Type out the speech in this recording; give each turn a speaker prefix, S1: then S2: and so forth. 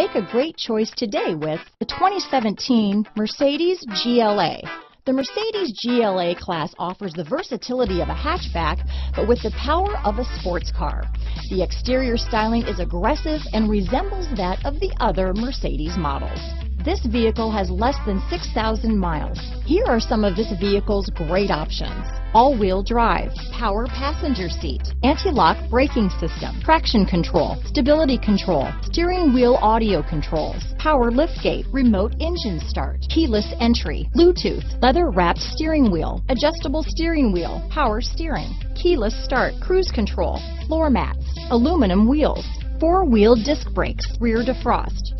S1: Make a great choice today with the 2017 Mercedes GLA. The Mercedes GLA class offers the versatility of a hatchback, but with the power of a sports car. The exterior styling is aggressive and resembles that of the other Mercedes models. This vehicle has less than 6,000 miles. Here are some of this vehicle's great options. All-wheel drive, power passenger seat, anti-lock braking system, traction control, stability control, steering wheel audio controls, power liftgate, remote engine start, keyless entry, Bluetooth, leather wrapped steering wheel, adjustable steering wheel, power steering, keyless start, cruise control, floor mats, aluminum wheels, four-wheel disc brakes, rear defrost.